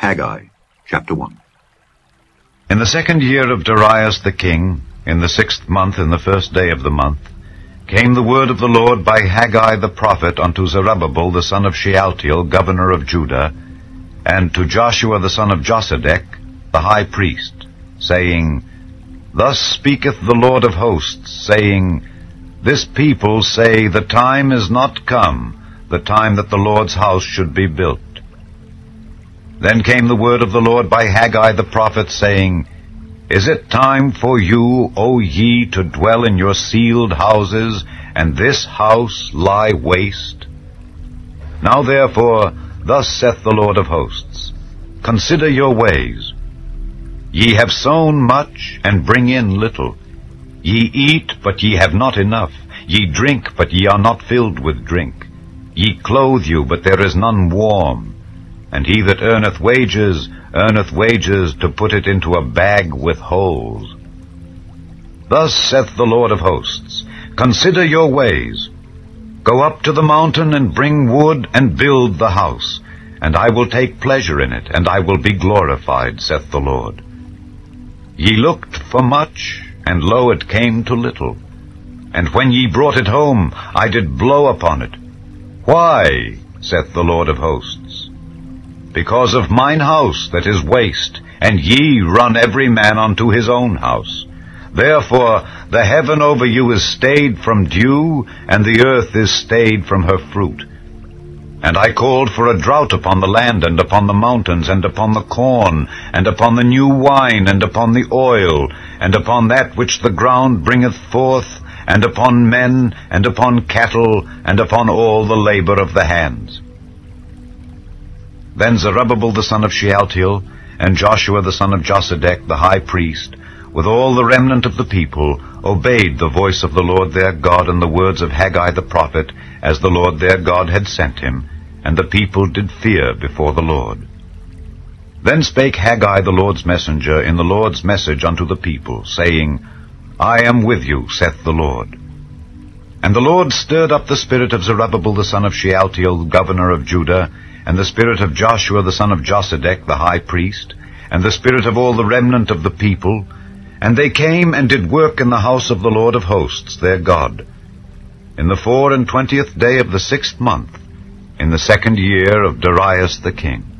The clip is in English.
Haggai, chapter 1. In the second year of Darius the king, in the sixth month, in the first day of the month, came the word of the Lord by Haggai the prophet unto Zerubbabel the son of Shealtiel, governor of Judah, and to Joshua the son of Josedech, the high priest, saying, Thus speaketh the Lord of hosts, saying, This people say, The time is not come, the time that the Lord's house should be built. Then came the word of the Lord by Haggai the prophet, saying, Is it time for you, O ye, to dwell in your sealed houses, and this house lie waste? Now therefore, thus saith the Lord of hosts, Consider your ways. Ye have sown much, and bring in little. Ye eat, but ye have not enough. Ye drink, but ye are not filled with drink. Ye clothe you, but there is none warm. And he that earneth wages, earneth wages to put it into a bag with holes. Thus saith the Lord of hosts, Consider your ways. Go up to the mountain and bring wood and build the house, and I will take pleasure in it, and I will be glorified, saith the Lord. Ye looked for much, and lo, it came to little. And when ye brought it home, I did blow upon it. Why, saith the Lord of hosts? Because of mine house that is waste, and ye run every man unto his own house. Therefore the heaven over you is stayed from dew, and the earth is stayed from her fruit. And I called for a drought upon the land, and upon the mountains, and upon the corn, and upon the new wine, and upon the oil, and upon that which the ground bringeth forth, and upon men, and upon cattle, and upon all the labor of the hands. Then Zerubbabel the son of Shealtiel, and Joshua the son of Josedech the high priest, with all the remnant of the people, obeyed the voice of the Lord their God and the words of Haggai the prophet, as the Lord their God had sent him, and the people did fear before the Lord. Then spake Haggai the Lord's messenger in the Lord's message unto the people, saying, I am with you, saith the Lord. And the Lord stirred up the spirit of Zerubbabel the son of Shealtiel, governor of Judah, and the spirit of Joshua the son of Josedech the high priest, and the spirit of all the remnant of the people, and they came and did work in the house of the Lord of hosts their God. In the four and twentieth day of the sixth month, in the second year of Darius the king.